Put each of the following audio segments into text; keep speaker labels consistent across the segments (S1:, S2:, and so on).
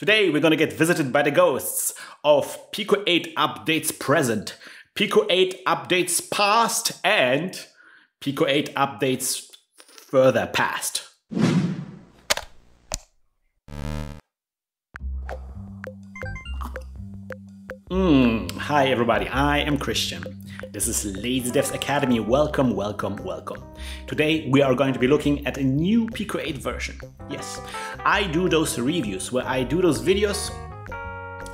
S1: Today we're gonna get visited by the ghosts of Pico 8 updates present, Pico 8 updates past, and Pico 8 updates further past. Mm, hi everybody, I am Christian. This is Lazy Devs Academy. Welcome, welcome, welcome. Today we are going to be looking at a new Pico 8 version. Yes, I do those reviews where I do those videos.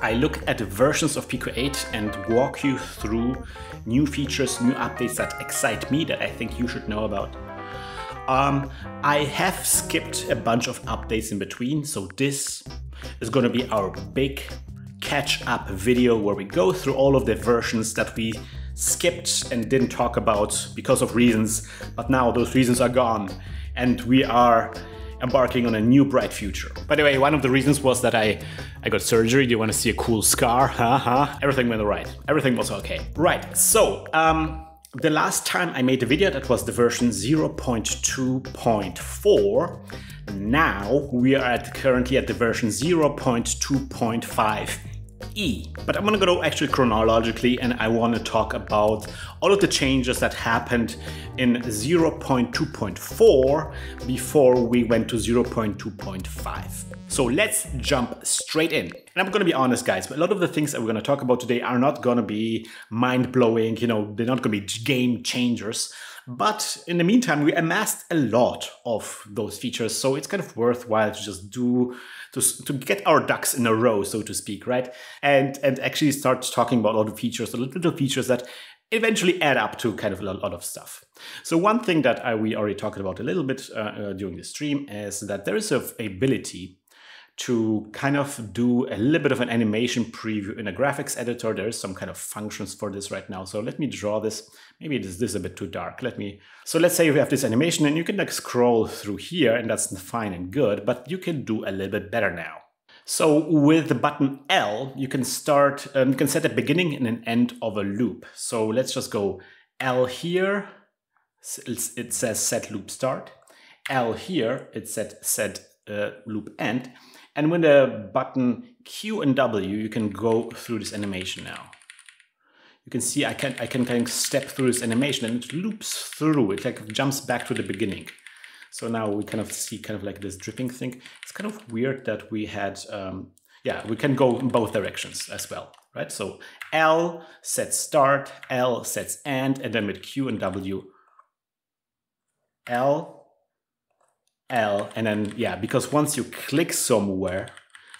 S1: I look at the versions of Pico 8 and walk you through new features, new updates that excite me that I think you should know about. Um, I have skipped a bunch of updates in between, so this is going to be our big catch up video where we go through all of the versions that we skipped and didn't talk about because of reasons, but now those reasons are gone and we are embarking on a new bright future. By the way, one of the reasons was that I, I got surgery. Do you want to see a cool scar? Haha. Everything went right. Everything was okay. Right, so um, the last time I made a video, that was the version 0.2.4. Now we are at currently at the version 0.2.5 E. But I'm gonna go actually chronologically and I wanna talk about all of the changes that happened in 0.2.4 before we went to 0.2.5. So let's jump straight in. And I'm gonna be honest, guys, a lot of the things that we're gonna talk about today are not gonna be mind blowing, you know, they're not gonna be game changers. But in the meantime, we amassed a lot of those features, so it's kind of worthwhile to just do to, to get our ducks in a row, so to speak, right? And and actually start talking about all the features, the little features that eventually add up to kind of a lot of stuff. So one thing that I, we already talked about a little bit uh, uh, during the stream is that there is a ability to kind of do a little bit of an animation preview in a graphics editor. There's some kind of functions for this right now. So let me draw this. Maybe this, this is a bit too dark. Let me, so let's say we have this animation and you can like scroll through here and that's fine and good, but you can do a little bit better now. So with the button L, you can start, um, you can set a beginning and an end of a loop. So let's just go L here, it says set loop start. L here, it said set uh, loop end. And with the button Q and W, you can go through this animation now. You can see I can I can kind of step through this animation and it loops through. It like jumps back to the beginning. So now we kind of see kind of like this dripping thing. It's kind of weird that we had, um, yeah, we can go in both directions as well, right? So L sets start, L sets end, and then with Q and W, L L, and then, yeah, because once you click somewhere,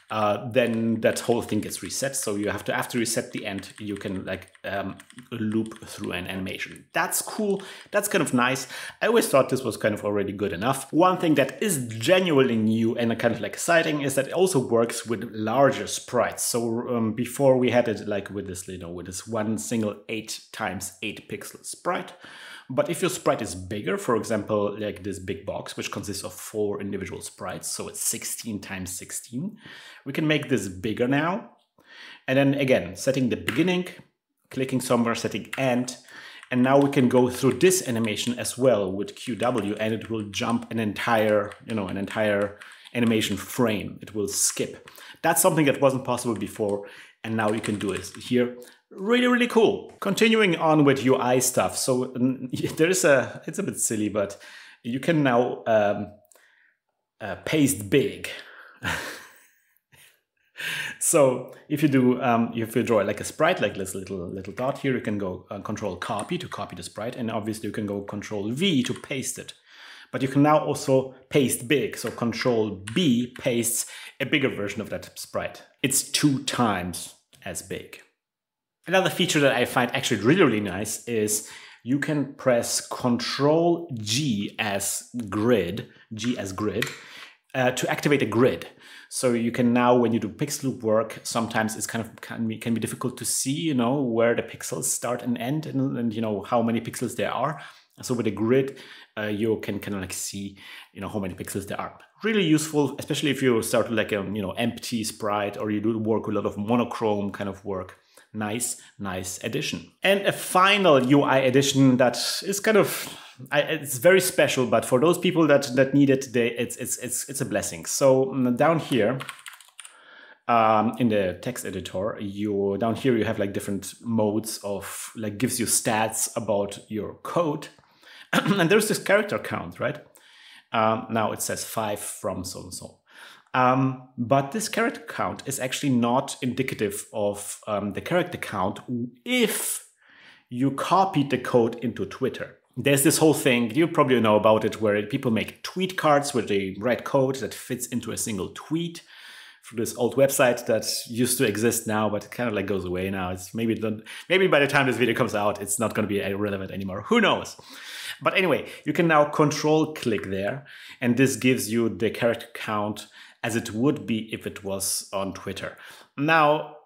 S1: uh, then that whole thing gets reset. So you have to, after reset the end, you can like um, loop through an animation. That's cool. That's kind of nice. I always thought this was kind of already good enough. One thing that is genuinely new and kind of like exciting is that it also works with larger sprites. So um, before we had it like with this, you know, with this one single eight times eight pixel sprite. But if your sprite is bigger, for example, like this big box, which consists of four individual sprites, so it's 16 times 16, we can make this bigger now. And then again, setting the beginning, clicking somewhere, setting end, and now we can go through this animation as well with QW and it will jump an entire, you know, an entire animation frame. It will skip. That's something that wasn't possible before and now you can do it here really really cool. Continuing on with ui stuff. So there is a it's a bit silly but you can now um, uh, paste big. So if you do um, if you draw like a sprite like this little little dot here you can go uh, control copy to copy the sprite and obviously you can go control v to paste it. But you can now also paste big. So control b pastes a bigger version of that sprite. It's two times as big Another feature that I find actually really, really nice is you can press Control G as grid, G as grid, uh, to activate a grid. So you can now, when you do pixel loop work, sometimes it's kind of can be, can be difficult to see, you know, where the pixels start and end, and, and you know how many pixels there are. So with a grid, uh, you can kind of like see, you know, how many pixels there are. Really useful, especially if you start like a you know empty sprite or you do work with a lot of monochrome kind of work nice, nice addition. And a final UI addition that is kind of it's very special, but for those people that that need it, they, it's it's it's it's a blessing. So mm, down here, um, in the text editor, you down here you have like different modes of like gives you stats about your code, and there's this character count, right? Um, now it says five from so and so. Um, but this character count is actually not indicative of um, the character count if you copied the code into Twitter. There's this whole thing, you probably know about it, where people make tweet cards where they write code that fits into a single tweet for this old website that used to exist now, but it kind of like goes away now. It's maybe maybe by the time this video comes out, it's not going to be relevant anymore. Who knows? But anyway, you can now control click there, and this gives you the character count as it would be if it was on Twitter. Now,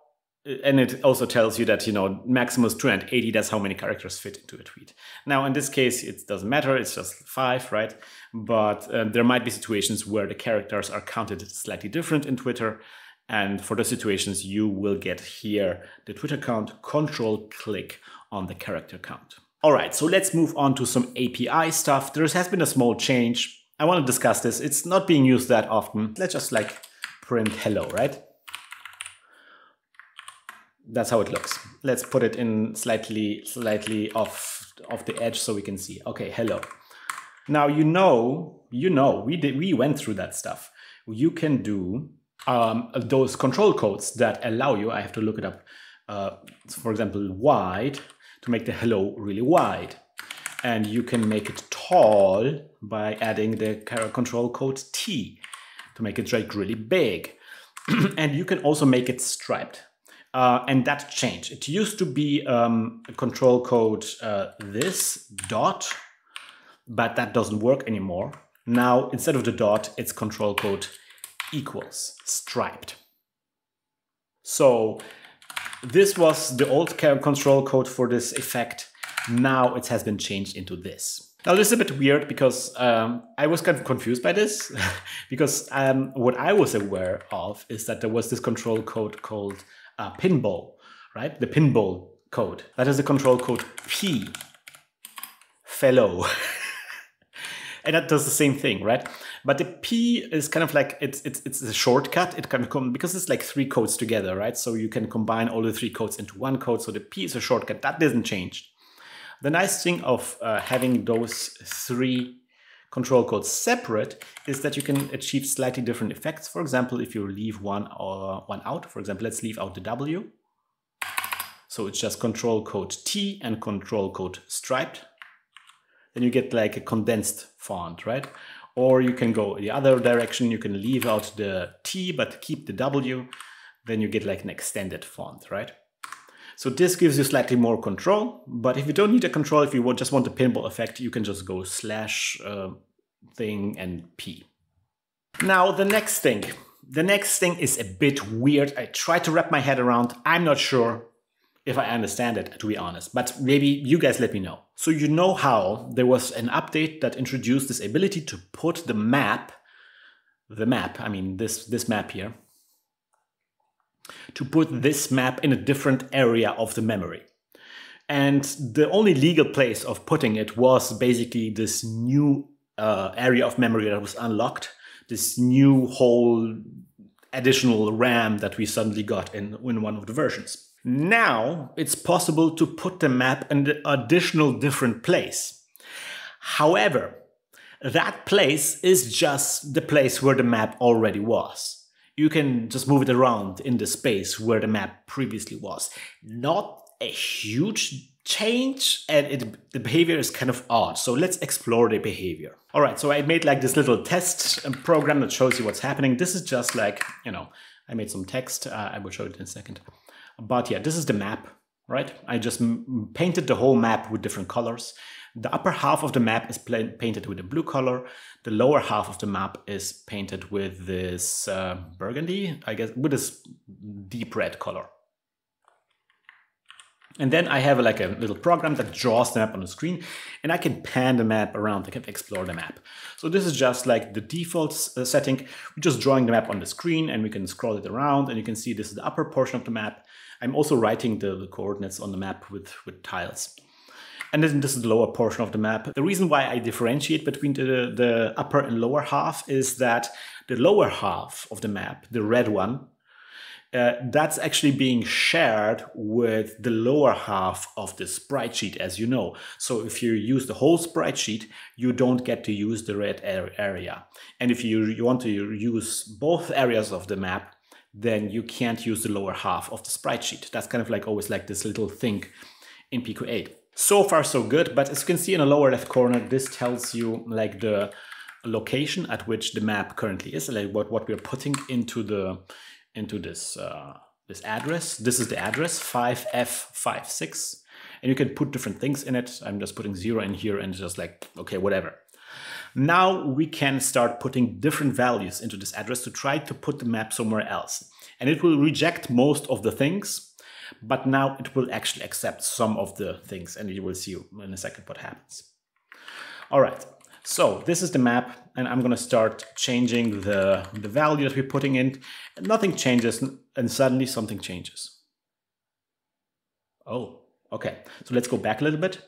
S1: and it also tells you that you know maximum is 280 that's how many characters fit into a tweet. Now in this case it doesn't matter it's just five right? But um, there might be situations where the characters are counted slightly different in twitter and for those situations you will get here the twitter count control click on the character count. All right so let's move on to some api stuff. There has been a small change I want to discuss this. It's not being used that often. Let's just like print hello, right? That's how it looks. Let's put it in slightly, slightly off, off the edge so we can see. Okay, hello. Now you know, you know, we did, we went through that stuff. You can do um, those control codes that allow you. I have to look it up. Uh, for example, wide to make the hello really wide and you can make it tall by adding the control code T to make it like really big. and you can also make it striped. Uh, and that changed. It used to be um, a control code uh, this dot, but that doesn't work anymore. Now, instead of the dot, it's control code equals striped. So this was the old control code for this effect now it has been changed into this. Now this is a bit weird because um, I was kind of confused by this because um, what I was aware of is that there was this control code called uh, pinball, right? The pinball code. That is the control code P, fellow. and that does the same thing, right? But the P is kind of like it's it's it's a shortcut. It can come because it's like three codes together, right? So you can combine all the three codes into one code. So the P is a shortcut. That doesn't change. The nice thing of uh, having those three control codes separate is that you can achieve slightly different effects. For example, if you leave one or one out, for example, let's leave out the W. So it's just control code T and control code striped. Then you get like a condensed font, right? Or you can go the other direction. You can leave out the T, but keep the W. Then you get like an extended font, right? So this gives you slightly more control, but if you don't need a control, if you just want the pinball effect, you can just go slash uh, thing and P. Now the next thing. The next thing is a bit weird. I try to wrap my head around. I'm not sure if I understand it, to be honest, but maybe you guys let me know. So you know how there was an update that introduced this ability to put the map, the map, I mean this, this map here, to put this map in a different area of the memory. And the only legal place of putting it was basically this new uh, area of memory that was unlocked, this new whole additional RAM that we suddenly got in, in one of the versions. Now it's possible to put the map in an additional different place. However, that place is just the place where the map already was you can just move it around in the space where the map previously was. Not a huge change and it, the behavior is kind of odd. So let's explore the behavior. All right, so I made like this little test um, program that shows you what's happening. This is just like, you know, I made some text. Uh, I will show it in a second. But yeah, this is the map, right? I just painted the whole map with different colors. The upper half of the map is painted with a blue color. The lower half of the map is painted with this uh, burgundy, I guess, with this deep red color. And then I have like a little program that draws the map on the screen and I can pan the map around, I can explore the map. So this is just like the default uh, setting. We're just drawing the map on the screen and we can scroll it around and you can see this is the upper portion of the map. I'm also writing the, the coordinates on the map with, with tiles. And then this is the lower portion of the map. The reason why I differentiate between the, the upper and lower half is that the lower half of the map, the red one, uh, that's actually being shared with the lower half of the sprite sheet, as you know. So if you use the whole sprite sheet, you don't get to use the red area. And if you, you want to use both areas of the map, then you can't use the lower half of the sprite sheet. That's kind of like always like this little thing in Pico 8. So far so good, but as you can see in the lower left corner, this tells you like the location at which the map currently is, like what, what we're putting into the into this uh, this address. This is the address 5F56, and you can put different things in it. I'm just putting zero in here and just like okay, whatever. Now we can start putting different values into this address to try to put the map somewhere else. And it will reject most of the things, but now it will actually accept some of the things and you will see in a second what happens. All right, so this is the map and I'm gonna start changing the, the value that we're putting in. Nothing changes and suddenly something changes. Oh, okay. So let's go back a little bit.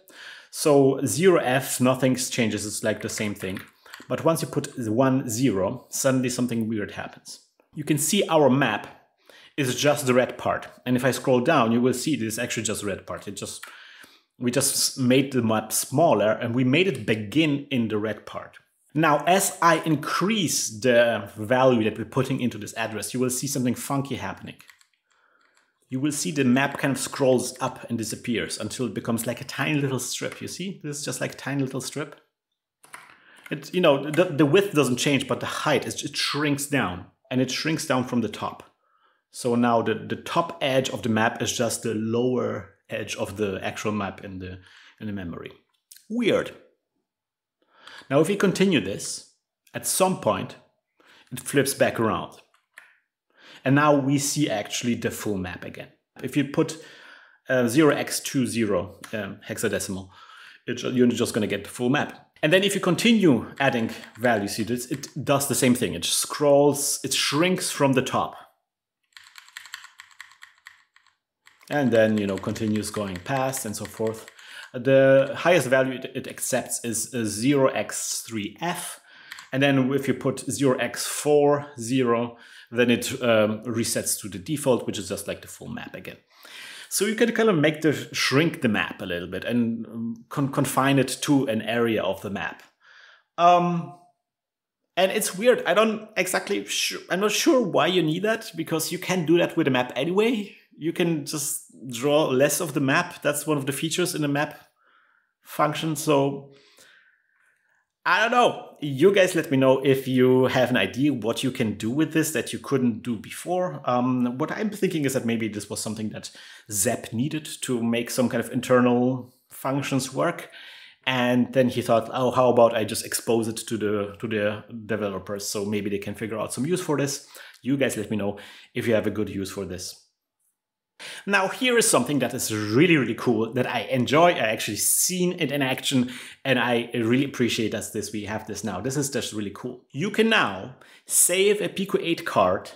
S1: So 0f, nothing changes, it's like the same thing. But once you put 1, 0, suddenly something weird happens. You can see our map is just the red part. And if I scroll down, you will see this is actually just the red part. It just we just made the map smaller and we made it begin in the red part. Now, as I increase the value that we're putting into this address, you will see something funky happening. You will see the map kind of scrolls up and disappears until it becomes like a tiny little strip. You see, this is just like a tiny little strip. It, you know, the, the width doesn't change, but the height, is, it shrinks down and it shrinks down from the top. So now the, the top edge of the map is just the lower edge of the actual map in the, in the memory. Weird. Now if we continue this, at some point, it flips back around. And now we see actually the full map again. If you put uh, 0x20 um, hexadecimal, it, you're just going to get the full map. And then if you continue adding values, see this, it does the same thing. It scrolls, it shrinks from the top. And then you know continues going past and so forth. The highest value it, accepts is 0x3f, and then if you put 0x4, 0, then it um, resets to the default, which is just like the full map again. So you can kind of make the shrink the map a little bit and um, con confine it to an area of the map. Um, and it's weird. I don't exactly. I'm not sure why you need that because you can do that with a map anyway you can just draw less of the map. That's one of the features in the map function. So I don't know. You guys let me know if you have an idea what you can do with this that you couldn't do before. Um, what I'm thinking is that maybe this was something that Zep needed to make some kind of internal functions work. And then he thought, oh, how about I just expose it to the to the developers so maybe they can figure out some use for this. You guys let me know if you have a good use for this. Now here is something that is really, really cool that I enjoy. I actually seen it in action and I really appreciate that this we have this now. This is just really cool. You can now save a Pico 8 card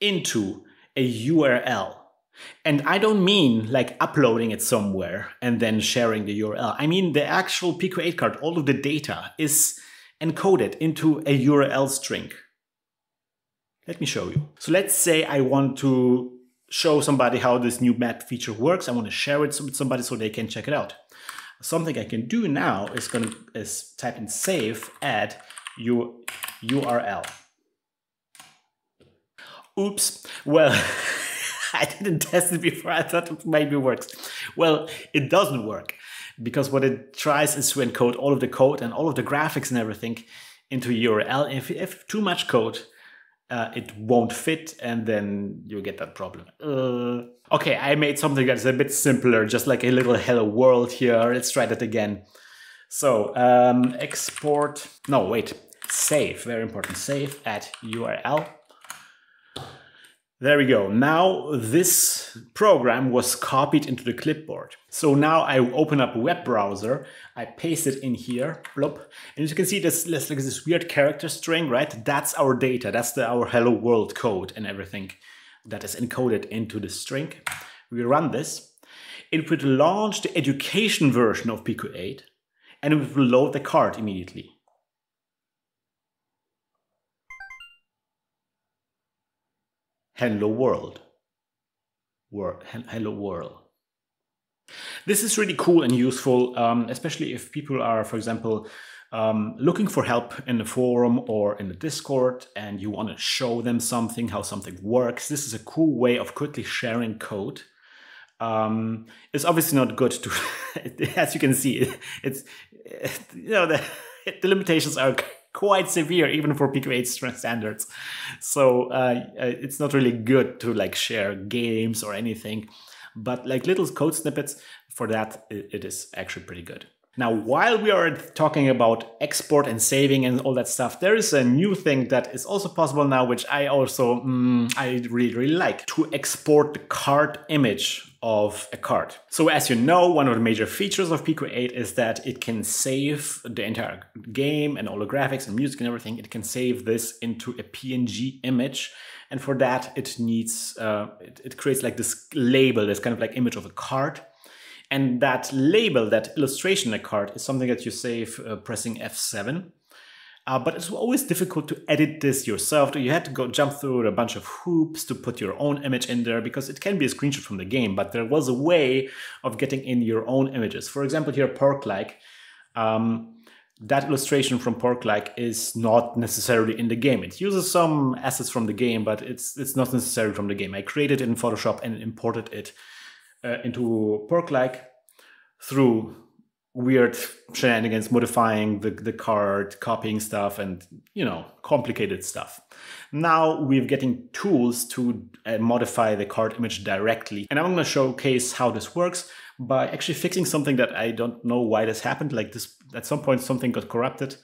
S1: into a URL. And I don't mean like uploading it somewhere and then sharing the URL. I mean the actual Pico 8 card, all of the data is encoded into a URL string. Let me show you. So let's say I want to show somebody how this new map feature works. I want to share it with somebody so they can check it out. Something I can do now is going to is type in save add your URL. Oops. Well, I didn't test it before. I thought it maybe works. Well, it doesn't work because what it tries is to encode all of the code and all of the graphics and everything into a URL. If, if too much code, uh, it won't fit and then you get that problem. Uh, okay, I made something that's a bit simpler, just like a little hello world here. Let's try that again. So um, export, no, wait, save, very important, save at URL. There we go. Now this program was copied into the clipboard. So now I open up a web browser, I paste it in here, blop, and as you can see this, this like this weird character string, right? That's our data. That's the, our hello world code and everything that is encoded into the string. We run this. It would launch the education version of Pico 8 and it will load the card immediately. Hello world. Wor hello world. This is really cool and useful, um, especially if people are, for example, um, looking for help in the forum or in the Discord and you want to show them something, how something works. This is a cool way of quickly sharing code. Um, it's obviously not good to, as you can see, it's, you know, the, the limitations are quite severe even for Pico 8 standards. So uh, uh, it's not really good to like share games or anything. But like little code snippets, for that, it is actually pretty good. Now, while we are talking about export and saving and all that stuff, there is a new thing that is also possible now, which I also, mm, I really, really like, to export the card image of a card. So as you know, one of the major features of Pico 8 is that it can save the entire game and all the graphics and music and everything. It can save this into a PNG image. And for that, it needs, uh, it, it creates like this label, this kind of like image of a card. And that label, that illustration a card is something that you save uh, pressing F7. Uh, but it's always difficult to edit this yourself. You had to go jump through a bunch of hoops to put your own image in there because it can be a screenshot from the game, but there was a way of getting in your own images. For example, here, Pork-like, um, that illustration from Pork-like is not necessarily in the game. It uses some assets from the game, but it's it's not necessarily from the game. I created it in Photoshop and imported it uh, into Pork-like through weird shenanigans, modifying the, the card, copying stuff, and you know, complicated stuff. Now we're getting tools to uh, modify the card image directly, and I'm going to showcase how this works by actually fixing something that I don't know why this happened. Like this, at some point, something got corrupted.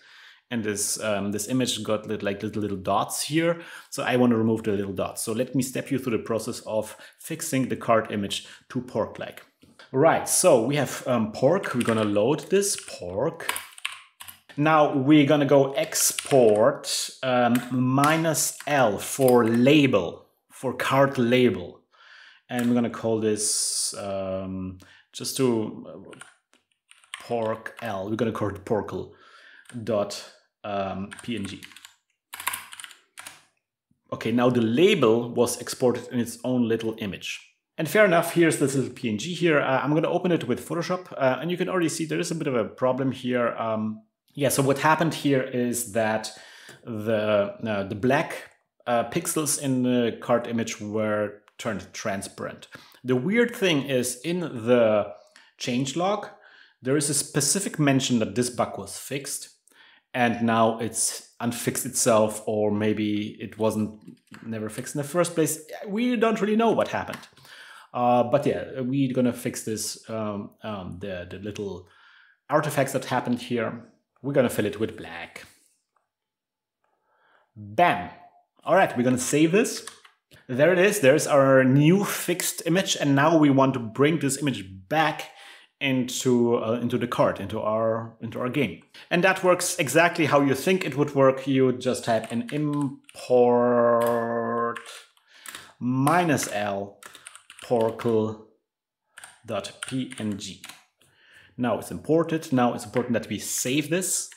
S1: And this um, this image got little, like little little dots here, so I want to remove the little dots. So let me step you through the process of fixing the card image to pork-like. Right, so we have um, pork. We're gonna load this pork. Now we're gonna go export um, minus L for label, for card label. And we're gonna call this um, just to uh, pork L. We're gonna call it porkle dot um, png. Okay, now the label was exported in its own little image. And fair enough, here's this little PNG here. Uh, I'm going to open it with Photoshop, uh, and you can already see there is a bit of a problem here. Um, yeah, so what happened here is that the, uh, the black uh, pixels in the card image were turned transparent. The weird thing is in the changelog, there is a specific mention that this bug was fixed, and now it's unfixed itself, or maybe it wasn't never fixed in the first place. We don't really know what happened. Uh, but yeah, we're gonna fix this, um, um, the, the little artifacts that happened here. We're gonna fill it with black. Bam! All right, we're gonna save this. There it is, there's our new fixed image, and now we want to bring this image back into uh, into the card into our into our game and that works exactly how you think it would work you just type an import minus l porkle.png. Now it's imported. Now it's important that we save this.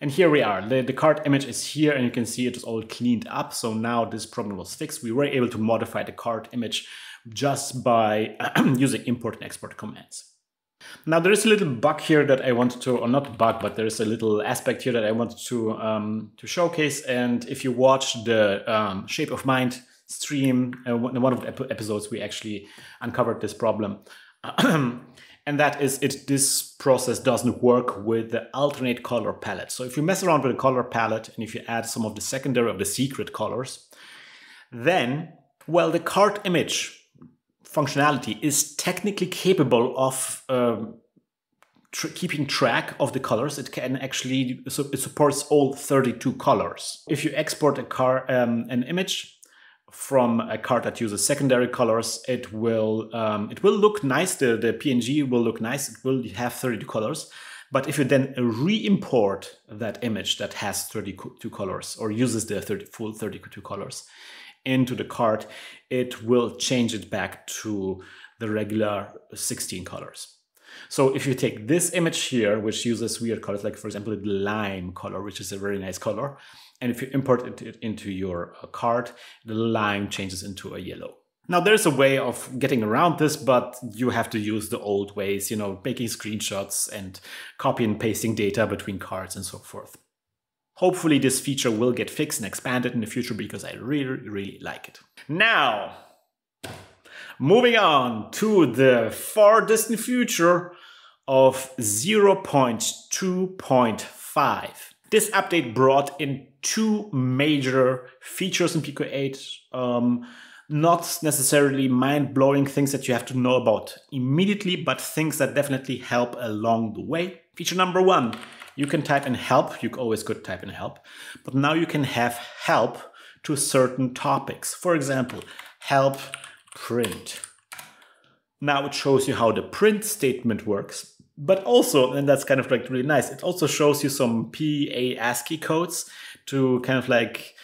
S1: And here we are. The, the card image is here and you can see it is all cleaned up. So now this problem was fixed. We were able to modify the card image just by using import and export commands. Now there is a little bug here that I wanted to, or not bug, but there is a little aspect here that I wanted to um, to showcase. And if you watch the um, Shape of Mind stream, uh, one of the episodes, we actually uncovered this problem. and that is it this process doesn't work with the alternate color palette. So if you mess around with the color palette and if you add some of the secondary of the secret colors, then, well, the card image functionality is technically capable of um, tr keeping track of the colors. It can actually, so it supports all 32 colors. If you export a car, um, an image from a card that uses secondary colors, it will um, it will look nice. The, the PNG will look nice. It will have 32 colors. But if you then re-import that image that has 32 colors or uses the 30, full 32 colors into the card, it will change it back to the regular 16 colors. So if you take this image here, which uses weird colors, like for example, the lime color, which is a very nice color, And if you import it into your uh, card, the lime changes into a yellow. Now there's a way of getting around this, but you have to use the old ways, you know, making screenshots and copy and pasting data between cards and so forth. Hopefully this feature will get fixed and expanded in the future because I really, really like it. Now, moving on to the far distant future of 0.2.5. This update brought in two major features in Pico 8. Um, not necessarily mind blowing things that you have to know about immediately, but things that definitely help along the way. Feature number one you can type in help, you always could type in help, but now you can have help to certain topics. For example, help print. Now it shows you how the print statement works, but also, and that's kind of like really nice, it also shows you some PA ASCII codes to kind of like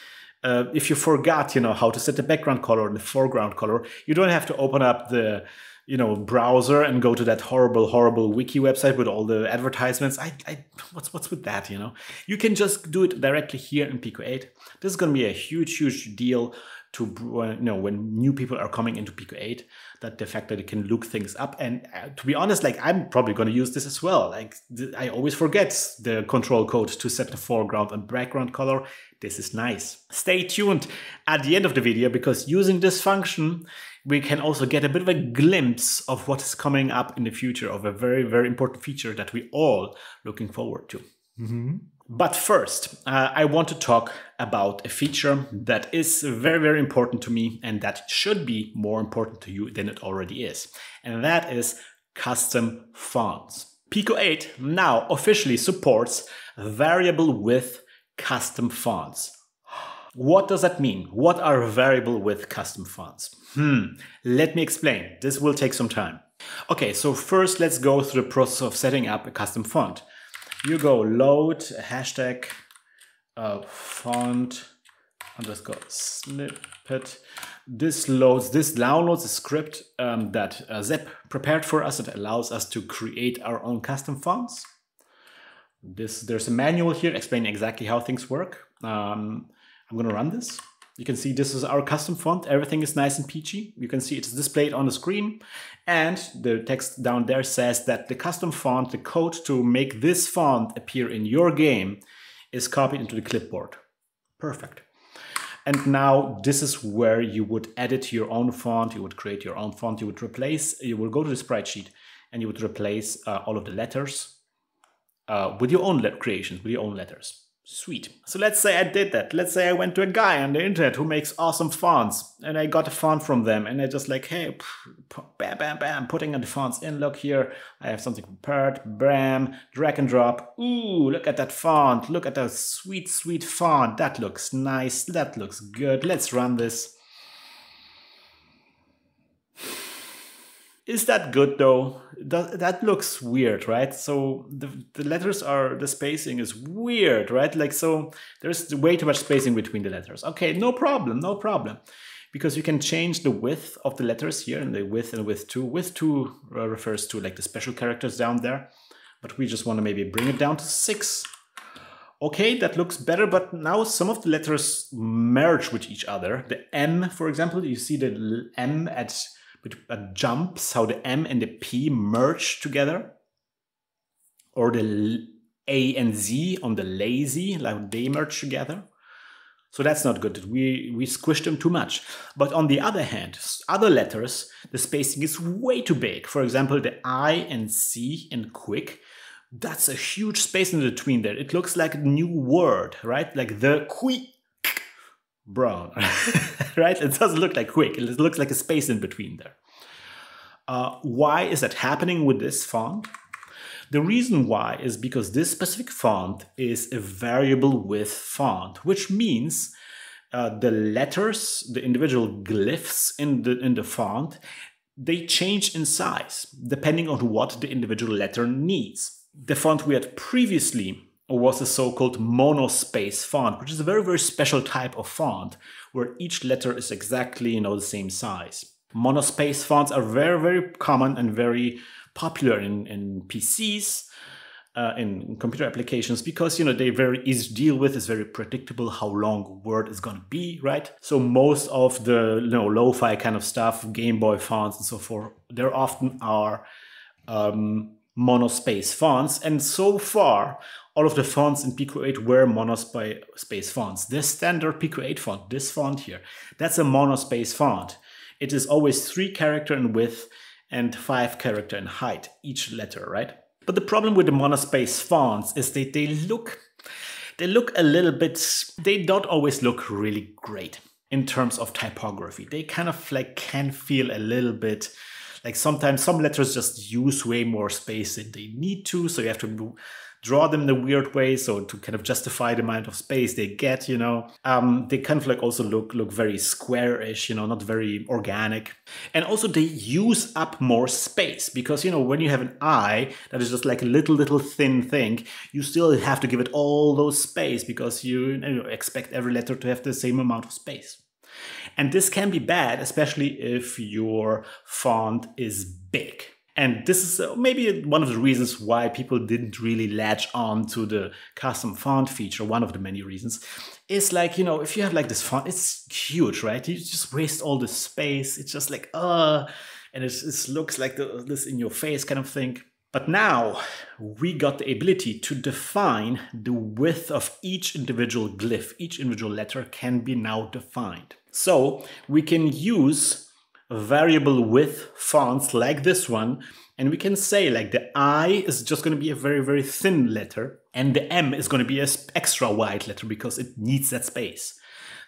S1: uh, if you forgot, you know, how to set the background color and the foreground color, you don't have to open up the, you know, browser and go to that horrible, horrible wiki website with all the advertisements. I, I what's what's with that? You know, you can just do it directly here in Pico 8. This is going to be a huge, huge deal to you know when new people are coming into Pico 8 that the fact that it can look things up and uh, to be honest like I'm probably going to use this as well like I always forget the control code to set the foreground and background color this is nice stay tuned at the end of the video because using this function we can also get a bit of a glimpse of what is coming up in the future of a very very important feature that we all looking forward to mm -hmm. But first, uh, I want to talk about a feature that is very, very important to me and that should be more important to you than it already is. And that is custom fonts. Pico 8 now officially supports variable width custom fonts. What does that mean? What are variable width custom fonts? Hmm, let me explain. This will take some time. Okay, so first let's go through the process of setting up a custom font you go load hashtag uh, font underscore snippet. This loads, this downloads a script um, that uh, Zep prepared for us that allows us to create our own custom fonts. This There's a manual here explaining exactly how things work. Um, I'm going to run this. You can see this is our custom font. Everything is nice and peachy. You can see it's displayed on the screen. And the text down there says that the custom font, the code to make this font appear in your game is copied into the clipboard. Perfect. And now this is where you would edit your own font. You would create your own font. You would replace, you will go to the sprite sheet and you would replace uh, all of the letters uh, with your own creations, with your own letters. Sweet. So let's say I did that. Let's say I went to a guy on the internet who makes awesome fonts and I got a font from them and I just like, hey, bam, bam, bam, putting the fonts in. Look here, I have something prepared. Bam, drag and drop. Ooh, look at that font. Look at that sweet, sweet font. That looks nice. That looks good. Let's run this. Is that good though? That, that looks weird, right? So the, the letters are, the spacing is weird, right? Like, so there's way too much spacing between the letters. Okay, no problem, no problem. Because you can change the width of the letters here and the width and width two. Width two uh, refers to like the special characters down there, but we just want to maybe bring it down to six. Okay, that looks better, but now some of the letters merge with each other. The M, for example, you see the M at uh, jumps, how the M and the P merge together, or the A and Z on the lazy, like they merge together. So that's not good. We, we squish them too much. But on the other hand, other letters, the spacing is way too big. For example, the I and C in quick, that's a huge space in between there. It looks like a new word, right? Like the quick brown, right? It doesn't look like quick. It looks like a space in between there. Uh, why is that happening with this font? The reason why is because this specific font is a variable width font, which means uh, the letters, the individual glyphs in the, in the font, they change in size depending on what the individual letter needs. The font we had previously was a so-called monospace font, which is a very, very special type of font where each letter is exactly you know, the same size. Monospace fonts are very, very common and very popular in, in PCs. uh, in computer applications because you know they're very easy to deal with. It's very predictable how long a word is going to be, right? So most of the you know lo-fi kind of stuff, Game Boy fonts and so forth, there often are um, monospace fonts, and so far all of the fonts in Pico 8 were monospace fonts. This standard Pico 8 font, this font here, that's a monospace font. It is always three character in width and five character in height, each letter, right? But the problem with the monospace fonts is that they look they look a little bit they don't always look really great in terms of typography. They kind of like can feel a little bit like sometimes some letters just use way more space than they need to, so you have to draw them in a weird way so to kind of justify the amount of space they get you know. Um, they kind of like also look look very square-ish you know not very organic. And also they use up more space because you know when you have an eye that is just like a little little thin thing you still have to give it all those space because you, you know, expect every letter to have the same amount of space. And this can be bad especially if your font is big and this is uh, maybe one of the reasons why people didn't really latch on to the custom font feature. One of the many reasons is like, you know, if you have like this font, it's huge, right? You just waste all the space. It's just like, uh, and it, it looks like the, this in your face kind of thing. But now we got the ability to define the width of each individual glyph. Each individual letter can be now defined. So we can use variable width fonts like this one. And we can say like the I is just going to be a very, very thin letter and the M is going to be an extra wide letter because it needs that space.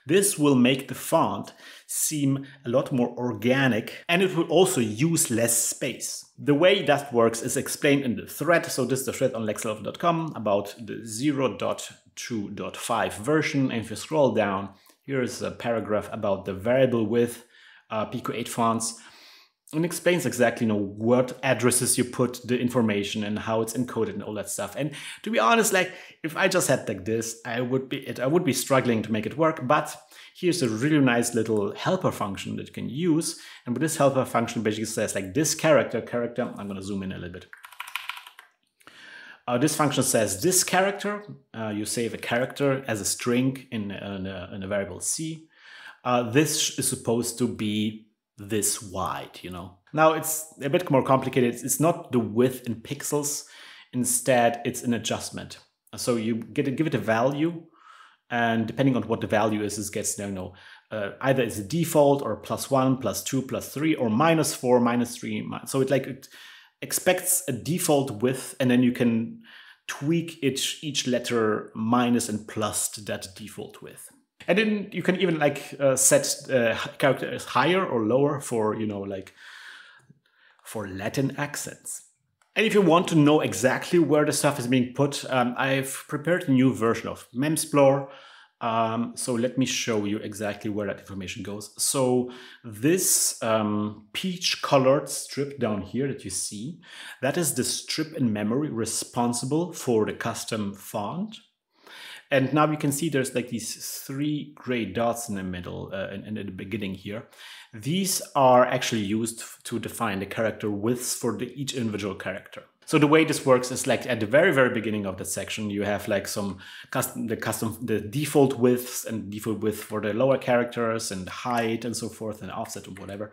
S1: This will make the font seem a lot more organic and it will also use less space. The way that works is explained in the thread. So this is the thread on lexaloffle.com about the 0.2.5 version. And if you scroll down, here's a paragraph about the variable width uh, Pico 8 fonts and explains exactly you know what addresses you put the information and how it's encoded and all that stuff. And to be honest like if i just had like this i would be it i would be struggling to make it work. But here's a really nice little helper function that you can use. And with this helper function basically says like this character character i'm going to zoom in a little bit. Uh, this function says this character uh, you save a character as a string in, in, a, in a variable c uh, this is supposed to be this wide, you know. Now it's a bit more complicated. It's not the width in pixels. Instead, it's an adjustment. So you get give it a value, and depending on what the value is, it gets, you know, uh, either it's a default or plus one, plus two, plus three, or minus four, minus three. So it like it expects a default width, and then you can tweak each each letter minus and plus to that default width. And then you can even like uh, set uh, characters higher or lower for, you know, like for Latin accents. And if you want to know exactly where the stuff is being put, um, I've prepared a new version of Memsplore. Um, so let me show you exactly where that information goes. So this um, peach colored strip down here that you see, that is the strip in memory responsible for the custom font. And now you can see there's like these three gray dots in the middle uh, and, at the beginning here. These are actually used to define the character widths for the, each individual character. So the way this works is like at the very, very beginning of the section, you have like some custom, the custom, the default widths and default width for the lower characters and height and so forth and offset or whatever.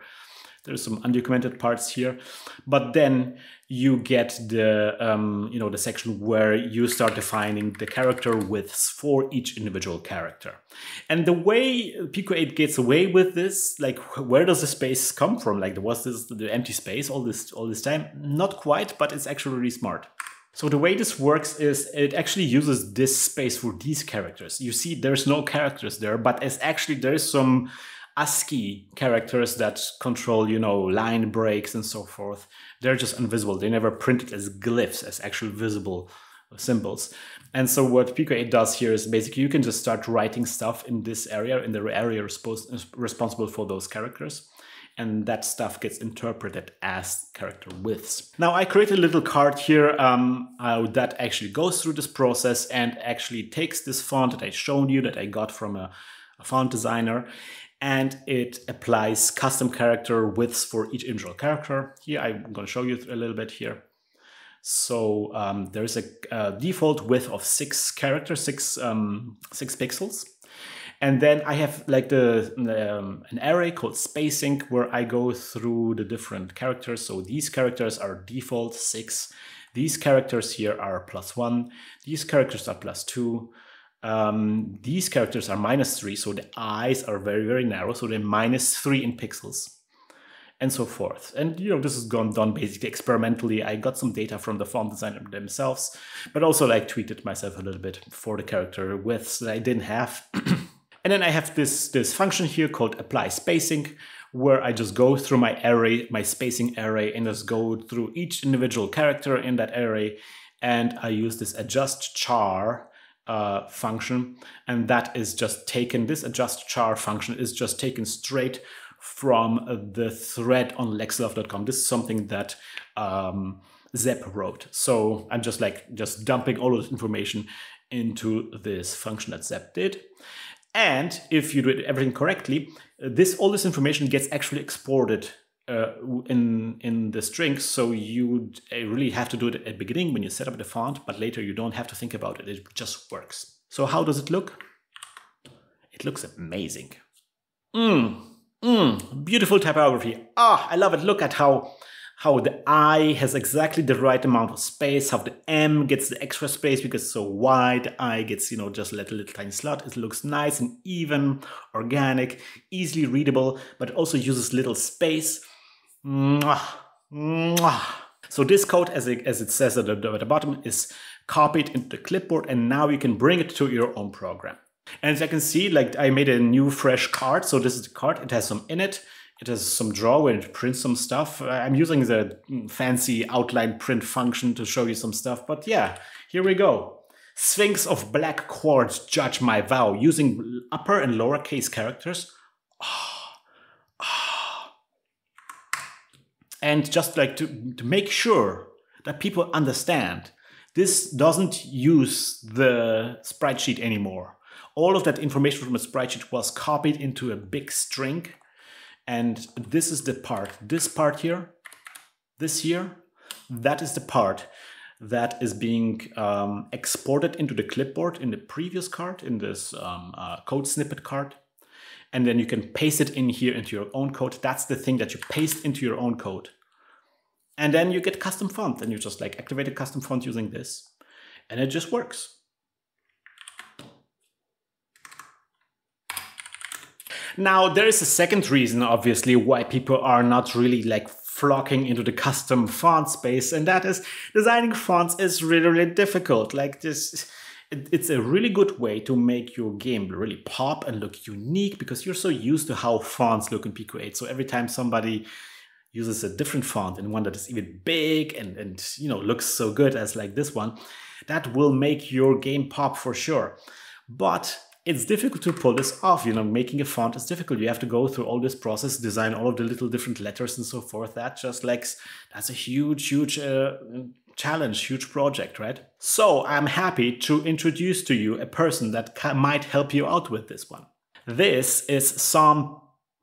S1: There's some undocumented parts here, but then you get the um, you know the section where you start defining the character widths for each individual character. And the way Pico 8 gets away with this, like where does the space come from? Like there was this the empty space all this all this time? Not quite, but it's actually really smart. So the way this works is it actually uses this space for these characters. You see there's no characters there, but it's actually there's some ASCII characters that control, you know, line breaks and so forth. They're just invisible. They never printed as glyphs, as actual visible symbols. And so what Pico 8 does here is basically you can just start writing stuff in this area, in the area responsible for those characters. And that stuff gets interpreted as character widths. Now I created a little card here um, uh, that actually goes through this process and actually takes this font that I showed you that I got from a, a font designer and it applies custom character widths for each individual character. Here, I'm going to show you a little bit here. So um, there is a, a, default width of six characters, six um, six pixels. And then I have like the um, an array called spacing where I go through the different characters. So these characters are default six. These characters here are plus one. These characters are plus two. Um, these characters are minus three. So the eyes are very, very narrow. So they're minus three in pixels and so forth. And you know, this has gone done basically experimentally. I got some data from the font designer themselves, but also like tweaked myself a little bit for the character widths that I didn't have. And then I have this, this function here called apply spacing, where I just go through my array, my spacing array, and just go through each individual character in that array. And I use this adjust char uh, function. And that is just taken, this adjust char function is just taken straight from the thread on lexaloffle.com. This is something that um, Zep wrote. So I'm just like, just dumping all of this information into this function that Zep did. And if you do everything correctly, this all this information gets actually exported uh, in in the strings. So you uh, really have to do it at the beginning when you set up the font, but later you don't have to think about it. It just works. So how does it look? It looks amazing. Mmm, mmm, beautiful typography. Ah, I love it. Look at how how the I has exactly the right amount of space, how the M gets the extra space because it's so wide, the I gets, you know, just a little, little tiny slot. It looks nice and even, organic, easily readable, but also uses little space. Mwah, mwah. So this code, as it, as it says at the, at the bottom, is copied into the clipboard and now you can bring it to your own program. And as I can see, like I made a new fresh cart. So this is the cart, it has some in it. It has some draw where it prints some stuff. I'm using the mm, fancy outline print function to show you some stuff, but yeah, here we go. Sphinx of black quartz, judge my vow, using upper and lowercase characters. Oh. And just like to, to make sure that people understand, this doesn't use the spreadsheet anymore. All of that information from a spreadsheet was copied into a big string and this is the part, this part here, this here, that is the part that is being um, exported into the clipboard in the previous cart, in this um, uh, code snippet cart. And then you can paste it in here into your own code. That's the thing that you paste into your own code. And then you get custom font and you just like activate a custom font using this and it just works. Now, there is a second reason, obviously, why people are not really like flocking into the custom font space, and that is designing fonts is really, really difficult. Like this, it's a really good way to make your game really pop and look unique because you're so used to how fonts look in Pico 8. So every time somebody uses a different font and one that is even big and, and you know looks so good as like this one, that will make your game pop for sure. But it's difficult to pull this off. You know, making a font is difficult. You have to go through all this process, design all of the little different letters and so forth. That just like, that's a huge, huge uh, challenge, huge project, right? So I'm happy to introduce to you a person that might help you out with this one. This is some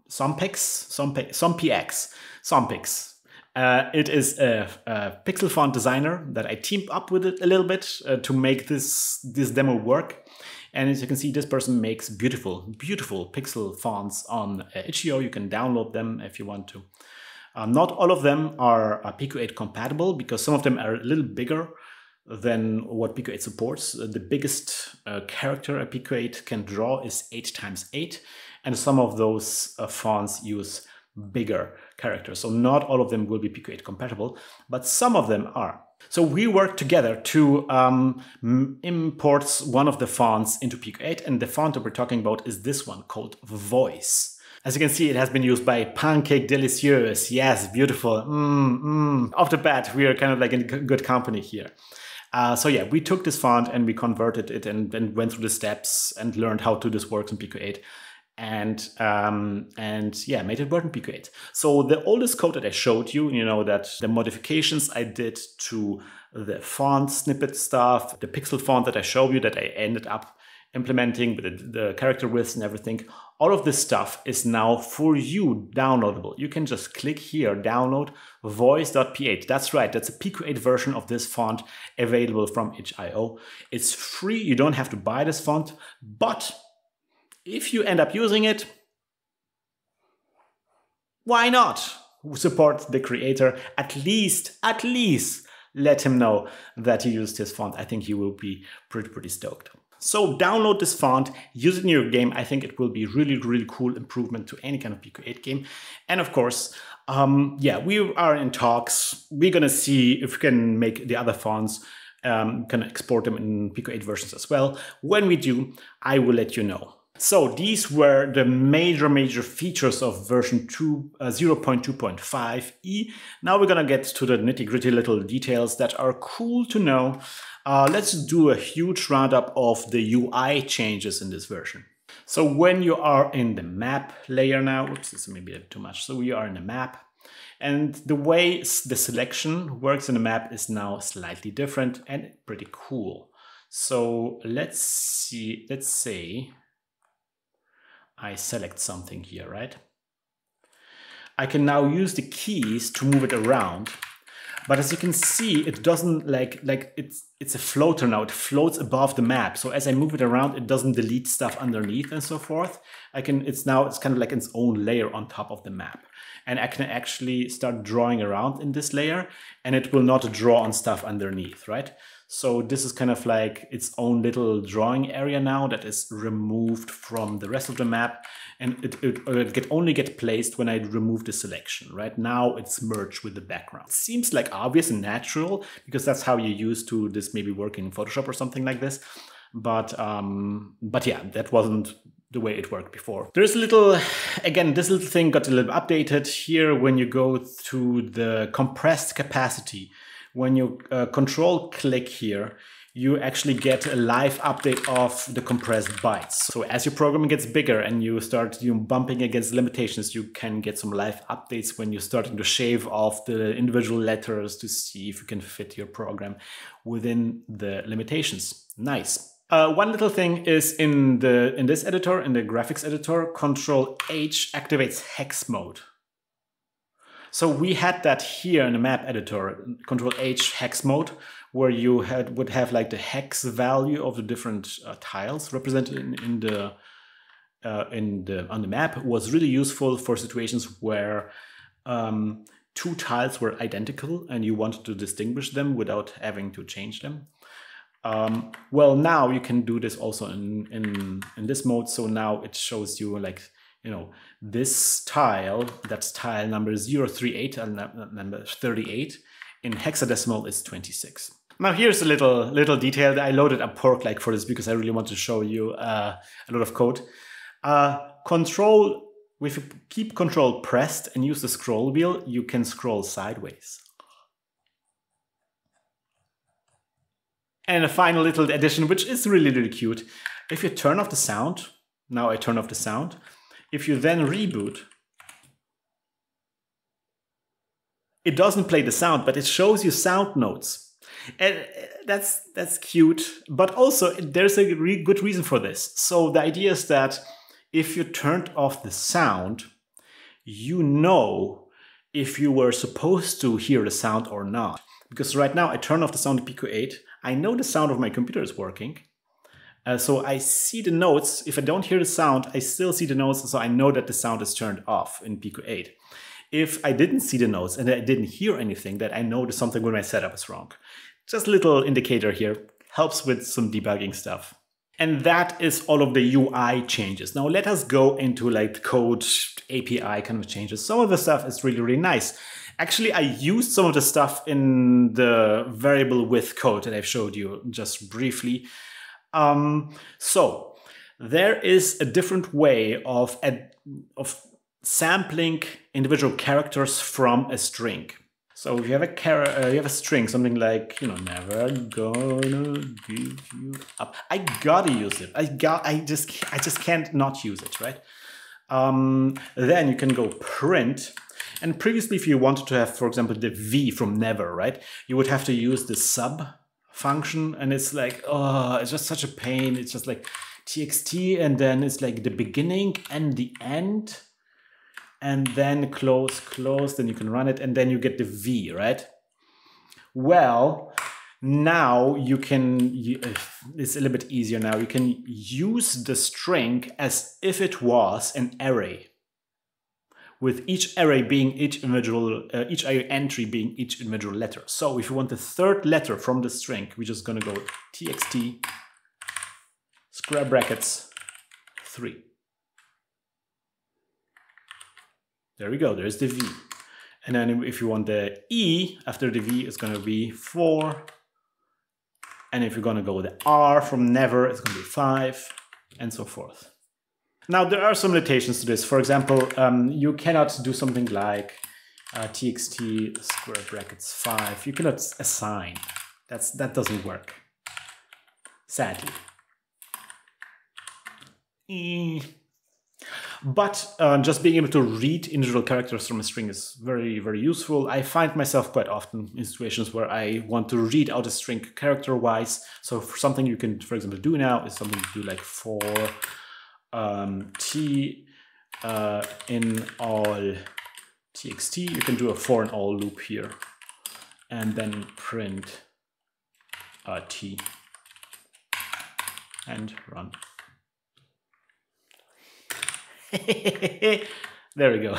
S1: some Som, Sompix, Somp Sompx, Sompix. Uh, it is a, a, pixel font designer that I teamed up with it a little bit uh, to make this, this demo work. And as you can see, this person makes beautiful, beautiful pixel fonts on uh, itch.io. You can download them if you want to. Um, not all of them are uh, Pico 8 compatible because some of them are a little bigger than what Pico 8 supports. Uh, the biggest uh, character a Pico 8 can draw is 8 times 8 and some of those uh, fonts use bigger characters. So not all of them will be Pico 8 compatible, but some of them are. So we worked together to um, import one of the fonts into Pico 8, and the font that we're talking about is this one called Voice. As you can see, it has been used by Pancake Delicieux. Yes, beautiful. Mm, mm. Off the bat, we are kind of like in good company here. Uh, so yeah, we took this font and we converted it and, and went through the steps and learned how to this works in Pico 8 and um, and yeah, made it work in Pico 8. So the oldest code that I showed you, you know, that the modifications I did to the font snippet stuff, the pixel font that I showed you that I ended up implementing with the, the character widths and everything. All of this stuff is now for you downloadable. You can just click here, download voice.p8. That's right, that's a 8 version of this font available from itch.io. It's free, you don't have to buy this font, but if you end up using it, why not support the creator? At least, at least let him know that you used his font. I think he will be pretty, pretty stoked. So download this font, use it in your game. I think it will be really, really cool improvement to any kind of Pico 8 game. And of course, um, yeah, we are in talks. We're gonna see if we can make the other fonts, um, can export them in Pico 8 versions as well. When we do, I will let you know. So these were the major, major features of version 2, uh, 0.2.5e. Now we're gonna get to the nitty gritty little details that are cool to know. Uh, let's do a huge roundup of the UI changes in this version. So when you are in the map layer now, oops, this may be a bit too much. So we are in the map and the way the selection works in the map is now slightly different and pretty cool. So let's see, let's say I select something here, right? I can now use the keys to move it around. But as you can see, it doesn't like, like it's, it's a floater now. It floats above the map. So as I move it around, it doesn't delete stuff underneath and so forth. I can, it's now, it's kind of like its own layer on top of the map. And I can actually start drawing around in this layer and it will not draw on stuff underneath, right? So this is kind of like its own little drawing area now that is removed from the rest of the map. And it, it, it get only get placed when I remove the selection, right? Now it's merged with the background. It seems like obvious and natural because that's how you used to this maybe work in Photoshop or something like this. But, um, but yeah, that wasn't the way it worked before. There's a little, again, this little thing got a little updated here when you go to the compressed capacity when you uh, control click here, you actually get a live update of the compressed bytes. So as your program gets bigger and you start you know, bumping against limitations, you can get some live updates when you're starting to shave off the individual letters to see if you can fit your program within the limitations. Nice. Uh, one little thing is in the in this editor, in the graphics editor, Control H activates hex mode. So we had that here in the map editor, Control H hex mode, where you had would have like the hex value of the different uh, tiles represented in, in the uh, in the on the map was really useful for situations where um, two tiles were identical and you wanted to distinguish them without having to change them. Um, well, now you can do this also in, in, in this mode. So now it shows you like you know, this tile, that's tile number 038 and number 38, in hexadecimal is 26. Now here's a little little detail that I loaded a Porklike for this because I really want to show you uh, a lot of code. Uh, control, if you keep control pressed and use the scroll wheel, you can scroll sideways. And a final little addition, which is really, really cute. If you turn off the sound, now I turn off the sound, if you then reboot, it doesn't play the sound, but it shows you sound notes. And uh, that's that's cute, but also there's a re good reason for this. So the idea is that if you turned off the sound, you know if you were supposed to hear the sound or not. Because right now I turn off the sound of Pico 8, I know the sound of my computer is working, uh, so I see the notes. If I don't hear the sound, I still see the notes, so I know that the sound is turned off in Pico 8. If I didn't see the notes and I didn't hear anything, that I know that something with my setup is wrong. Just little indicator here, helps with some debugging stuff. And that is all of the UI changes. Now let us go into like code API kind of changes. Some of the stuff is really, really nice. Actually, I used some of the stuff in the variable width code that I've showed you just briefly. Um, so there is a different way of, of sampling individual characters from a string. So if you have a char uh, you have a string, something like you know, never gonna give you up. I gotta use it. I got. I just. I just can't not use it, right? Um, then you can go print. And previously, if you wanted to have, for example, the v from never, right, you would have to use the sub function and it's like oh it's just such a pain. It's just like txt and then it's like the beginning and the end and then close, close, then you can run it and then you get the V, right? Well, now you can, it's a little bit easier now, you can use the string as if it was an array with each array being each individual, uh, each array entry being each individual letter. So if you want the third letter from the string, we're just gonna go txt square brackets three. There we go, there's the V. And then if you want the E after the V, it's gonna be four. And if you're gonna go with the R from never, it's gonna be five, and so forth. Now, there are some limitations to this. For example, um, you cannot do something like uh, txt square brackets 5. You cannot assign. That's That doesn't work, sadly. But uh, just being able to read individual characters from a string is very, very useful. I find myself quite often in situations where I want to read out a string character-wise. So something you can, for example, do now is something to do like for um, t uh, in all txt, you can do a for in all loop here and then print uh, t and run. there we go.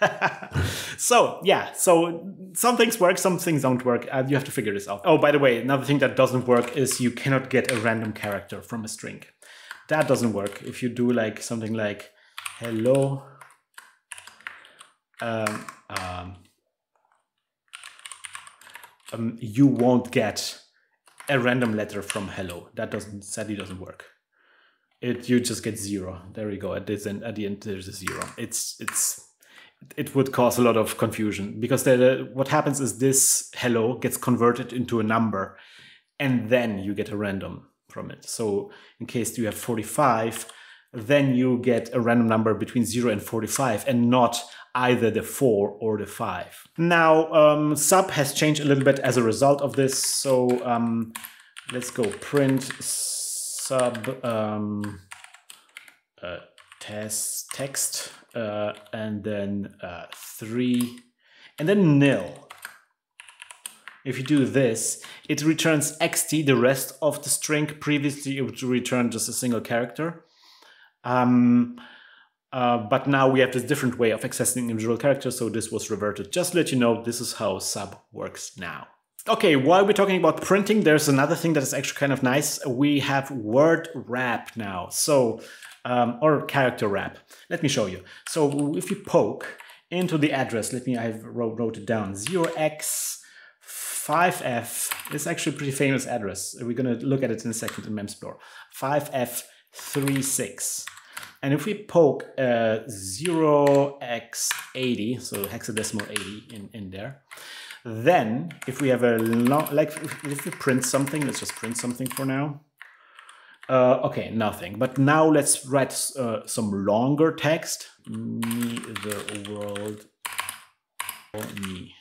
S1: so yeah, so some things work, some things don't work. Uh, you have to figure this out. Oh, by the way, another thing that doesn't work is you cannot get a random character from a string. That doesn't work. If you do like something like hello, um, um, um, you won't get a random letter from hello. That doesn't sadly doesn't work. It you just get zero. There we go. At this end, at the end, there's a zero. It's it's it would cause a lot of confusion because the, what happens is this hello gets converted into a number, and then you get a random from it. So in case you have 45, then you get a random number between 0 and 45 and not either the 4 or the 5. Now, um, sub has changed a little bit as a result of this. So um, let's go print sub um, uh, test text uh, and then uh, 3 and then nil if you do this, it returns xt, the rest of the string. Previously, it would return just a single character. Um, uh, but now we have this different way of accessing individual characters, so this was reverted. Just let you know, this is how sub works now. Okay, while we're talking about printing, there's another thing that is actually kind of nice. We have word wrap now, so um, or character wrap. Let me show you. So if you poke into the address, let me, I wrote, wrote it down, 0x 5F is actually a pretty famous address. We're going to look at it in a second in Memsplore. 5F36. And if we poke uh, 0x80, so hexadecimal 80 in, in there, then if we have a long, like if, we print something, let's just print something for now. Uh, okay, nothing. But now let's write uh, some longer text. Me the world me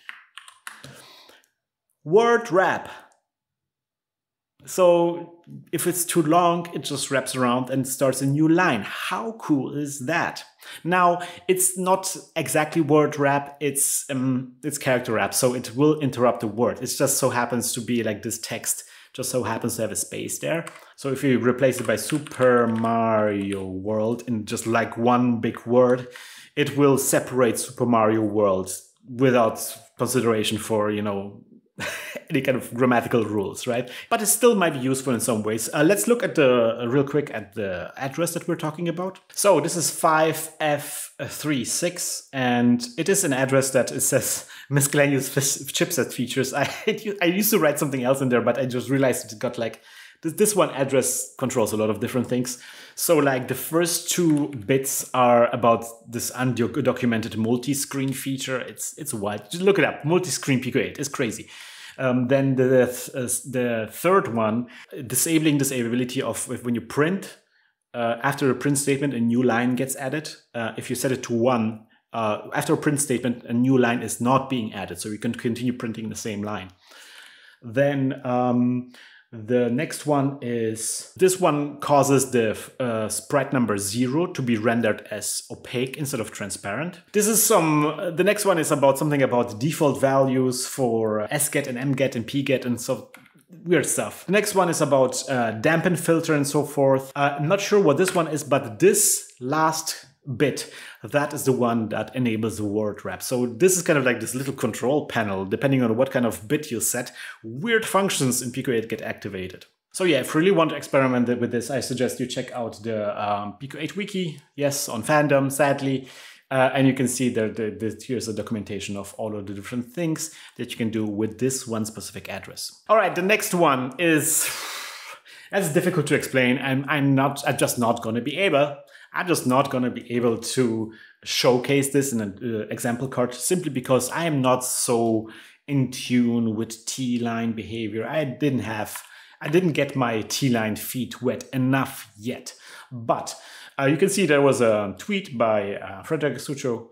S1: word wrap. So if it's too long, it just wraps around and starts a new line. How cool is that? Now, it's not exactly word wrap, it's um, it's character wrap, so it will interrupt the word. It just so happens to be like this text just so happens to have a space there. So if you replace it by Super Mario World in just like one big word, it will separate Super Mario World without consideration for, you know, any kind of grammatical rules, right? But it still might be useful in some ways. Uh, let's look at the uh, real quick at the address that we're talking about. So this is 5F36, and it is an address that it says miscellaneous chipset features. I I used to write something else in there, but I just realized it got like this one address controls a lot of different things. So like the first two bits are about this undocumented multi-screen feature. It's it's wild. Just look it up. Multi-screen Pico 8 is crazy. Um, then the uh, the third one, disabling disability of when you print uh, after a print statement, a new line gets added. Uh, if you set it to one, uh, after a print statement, a new line is not being added, so you can continue printing the same line. Then um, The next one is this one causes the uh, sprite number zero to be rendered as opaque instead of transparent. This is some, the next one is about something about default values for sget and mget and pget and so weird stuff. The next one is about uh, dampen filter and so forth. Uh, I'm not sure what this one is, but this last bit, that is the one that enables the word wrap. So this is kind of like this little control panel. Depending on what kind of bit you set, weird functions in Pico 8 get activated. So yeah, if you really want to experiment with this, I suggest you check out the um, Pico 8 wiki. Yes, on fandom, sadly. Uh, and you can see that the, the, here's a documentation of all of the different things that you can do with this one specific address. All right, the next one is, that's difficult to explain. I'm, I'm not, I'm just not going to be able I'm just not going to be able to showcase this in an uh, example cart simply because I am not so in tune with T-line behavior. I didn't have, I didn't get my T-line feet wet enough yet. But uh, you can see there was a tweet by uh, Frederic Souchu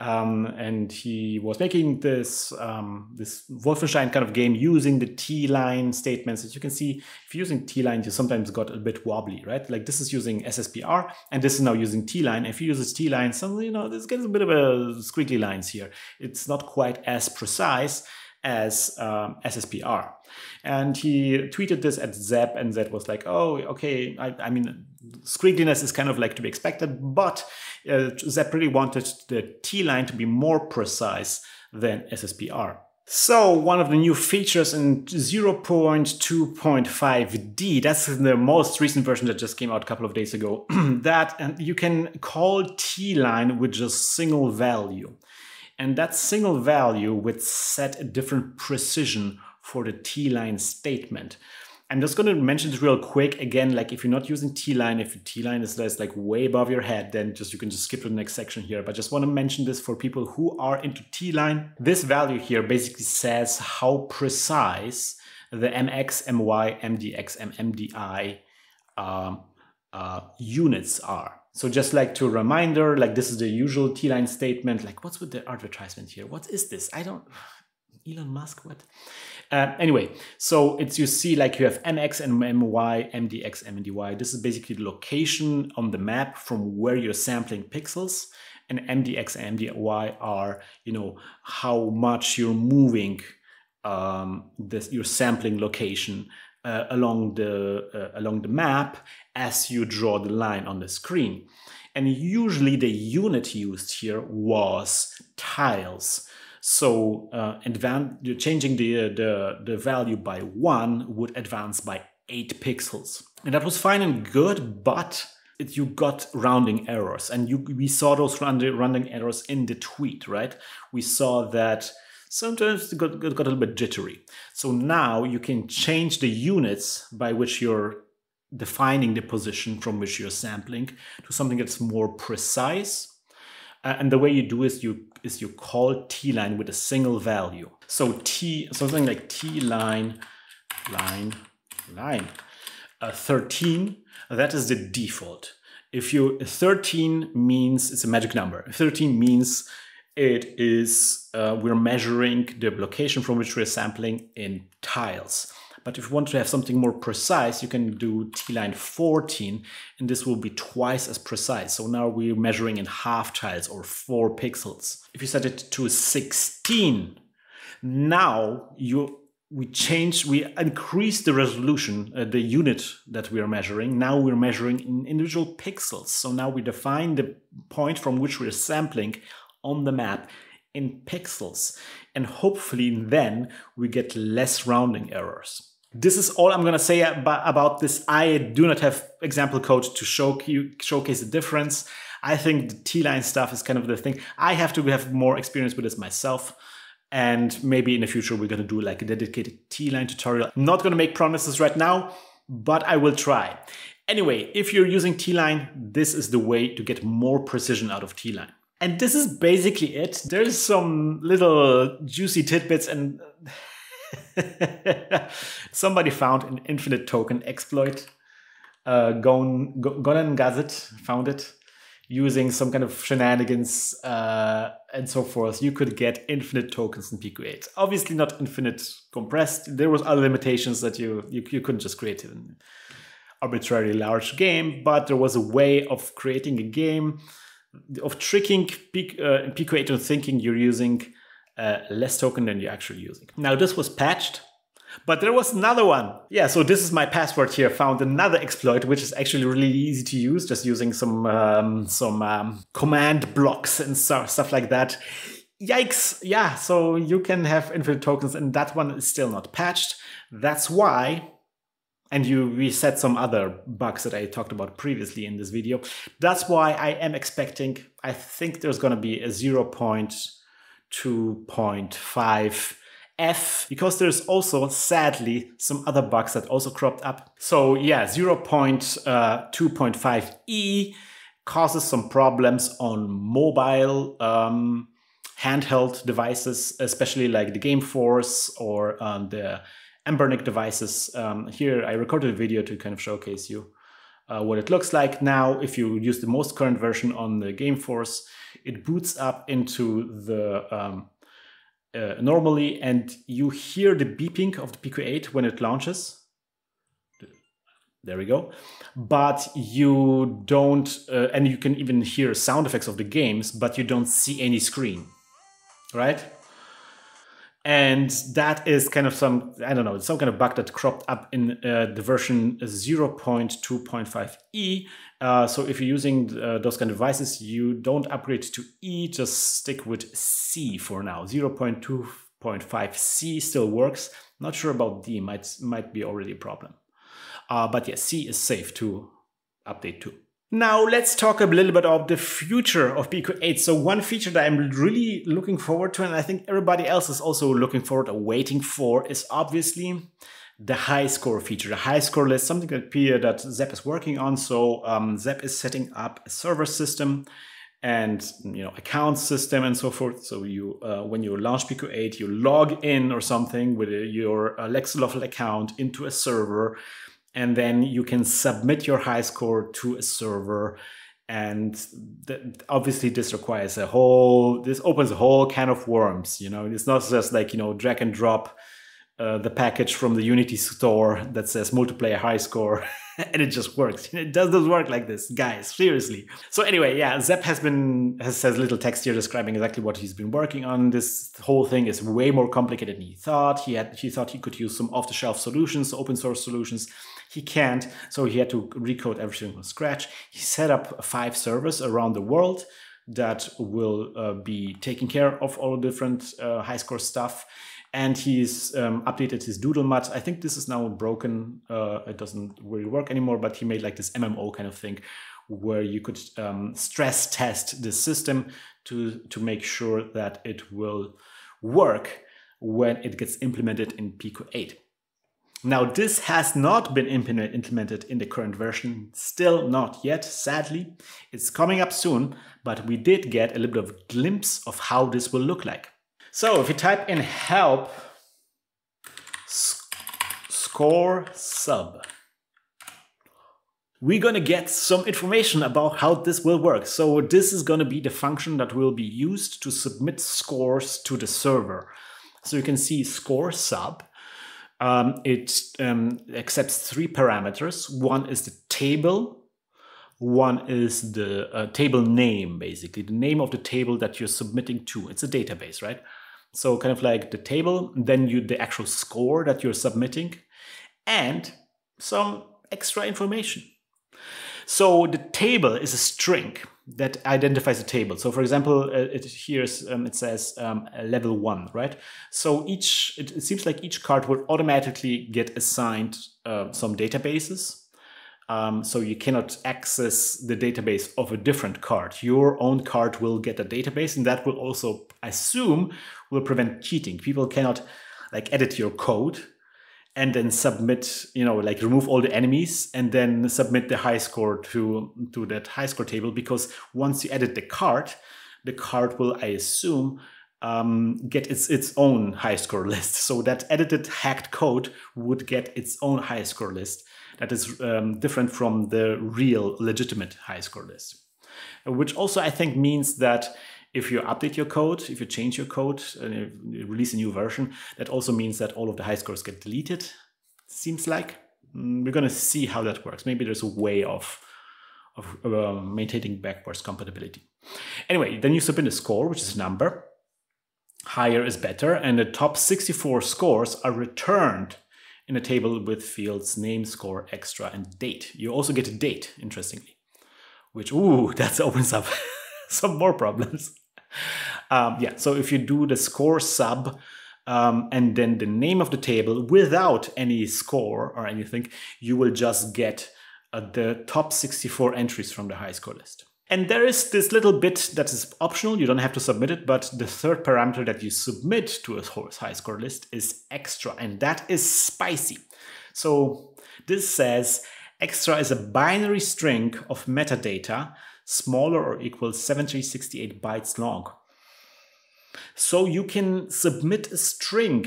S1: um, and he was making this um, this Wolfenstein kind of game using the T line statements. As you can see, if you're using T line, you sometimes got a bit wobbly, right? Like this is using SSPR, and this is now using T line. If you use this T line, suddenly you know this gets a bit of a squiggly lines here. It's not quite as precise as um, SSPR. And he tweeted this at Zep, and Zep was like, oh, okay, I, I mean, squiggliness is kind of like to be expected, but uh, Zep really wanted the T line to be more precise than SSPR. So one of the new features in 0.2.5D, that's the most recent version that just came out a couple of days ago, that and you can call T-line with just single value. And that single value would set a different precision for the T-line statement. I'm just going to mention this real quick again. Like if you're not using T-line, if your T-line is less like way above your head, then just you can just skip to the next section here. But just want to mention this for people who are into T-line. This value here basically says how precise the MX, MY, MDX, and MDI um, uh, units are. So just like to reminder, like this is the usual T-line statement. Like what's with the advertisement here? What is this? I don't. Elon Musk, what? Uh, anyway, so it's you see like you have MX and MY, MDX, MDY. This is basically the location on the map from where you're sampling pixels. And MDX and MDY are, you know, how much you're moving um, this, your sampling location uh, along the uh, along the map as you draw the line on the screen. And usually the unit used here was tiles. So uh, changing the, the, the value by one would advance by eight pixels. And that was fine and good, but it, you got rounding errors. And you, we saw those rounding errors in the tweet, right? We saw that sometimes it got, got, a little bit jittery. So now you can change the units by which you're defining the position from which you're sampling to something that's more precise uh, and the way you do is you is you call t line with a single value. So t something like t line line line uh, 13 that is the default. If you 13 means it's a magic number. 13 means it is uh, we're measuring the location from which we're sampling in tiles. But if you want to have something more precise, you can do T-line 14, and this will be twice as precise. So now we're measuring in half tiles or four pixels. If you set it to 16, now you we change, we increase the resolution, uh, the unit that we are measuring. Now we're measuring in individual pixels. So now we define the point from which we're sampling on the map in pixels. And hopefully then we get less rounding errors. This is all I'm to say about this. I do not have example code to show you, showcase the difference. I think the T-line stuff is kind of the thing. I have to have more experience with this myself. And maybe in the future, we're to do like a dedicated T-line tutorial. I'm not to make promises right now, but I will try. Anyway, if you're using T-line, this is the way to get more precision out of T-line. And this is basically it. There's some little juicy tidbits and Somebody found an infinite token exploit. Uh, Gon, Gonengazit found it. using some kind of shenanigans uh, and so forth, you could get infinite tokens in Pico 8. Obviously not infinite compressed. There was other limitations that you, you, you couldn't just create an arbitrarily large game, but there was a way of creating a game, of tricking uh, Pico 8 thinking you're using uh, less token than you're actually using. Now this was patched but there was another one. Yeah, so this is my password here. Found another exploit, which is actually really easy to use, just using some um, some um, command blocks and so, stuff like that. Yikes! Yeah, so you can have infinite tokens, and that one is still not patched. That's why. And you reset some other bugs that I talked about previously in this video. That's why I am expecting, I think there's going to be a 0.2.5 F because there's also sadly some other bugs that also cropped up. So yeah, 0.2.5e uh, causes some problems on mobile um, handheld devices, especially like the Game Force or um, the Anbernic devices. Um, here I recorded a video to kind of showcase you uh, what it looks like. Now, if you use the most current version on the Game Force, it boots up into the um, uh, normally and you hear the beeping of the Pico 8 when it launches. There we go. But you don't, uh, and you can even hear sound effects of the games, but you don't see any screen, right? And that is kind of some, I don't know, it's some kind of bug that cropped up in uh, the version 0.2.5e. Uh, so if you're using uh, those kind of devices, you don't upgrade to E, just stick with C for now. 0.2.5C still works. Not sure about D, might, might be already a problem. Uh, but yeah, C is safe to update to. Now let's talk a little bit about the future of Pico 8. So one feature that I'm really looking forward to, and I think everybody else is also looking forward or waiting for, is obviously the high score feature. The high score list, something that Peter that Zep is working on. So um, Zep is setting up a server system and you know account system and so forth. So you uh, when you launch Pico 8, you log in or something with your Lexaloffle account into a server and then you can submit your high score to a server. And obviously this requires a whole this opens a whole can of worms you know? It's not just like you know drag and drop uh, the package from the unity store that says multiplayer high score and it just works. It doesn't work like this guys seriously. So anyway yeah zep has been has says little text here describing exactly what he's been working on. This whole thing is way more complicated than he thought. He had he thought he could use some off-the-shelf solutions open source solutions he can't, so he had to recode everything from scratch. He set up five servers around the world that will uh, be taking care of all the different uh, high score stuff. And he's um, updated his Doodle I think this is now broken. Uh, it doesn't really work anymore, but he made like this MMO kind of thing where you could um, stress test the system to, to make sure that it will work when it gets implemented in Pico 8. Now, this has not been implemented in the current version, still not yet, sadly. It's coming up soon, but we did get a little bit of glimpse of how this will look like. So if you type in help score sub, we're gonna get some information about how this will work. So this is gonna be the function that will be used to submit scores to the server. So you can see score sub um, it um, accepts three parameters. One is the table. One is the uh, table name, basically, the name of the table that you're submitting to. It's a database, right? So kind of like the table, then you the actual score that you're submitting, and some extra information. So the table is a string that identifies a table. So for example, uh, it here um, it says um, level one, right? So each, it, it, seems like each cart will automatically get assigned uh, some databases. Um, so you cannot access the database of a different cart. Your own cart will get a database and that will also, I assume, will prevent cheating. People cannot like edit your code and then submit you know like remove all the enemies and then submit the high score to to that high score table because once you edit the cart the cart will i assume um, get its its own high score list. So that edited hacked code would get its own high score list that is um, different from the real legitimate high score list. Which also I think means that if you update your code, if you change your code and release a new version, that also means that all of the high scores get deleted, seems like. Mm, we're going to see how that works. Maybe there's a way of, of uh, maintaining backwards compatibility. Anyway, then you submit a score, which is a number. Higher is better, and the top 64 scores are returned in a table with fields name, score, extra, and date. You also get a date, interestingly, which, ooh, that opens up some more problems. Um, yeah, so if you do the score sub um, and then the name of the table without any score or anything, you will just get uh, the top 64 entries from the high score list. And there is this little bit that is optional, you don't have to submit it, but the third parameter that you submit to a high score list is extra, and that is spicy. So this says extra is a binary string of metadata smaller or equal 7068 bytes long. So you can submit a string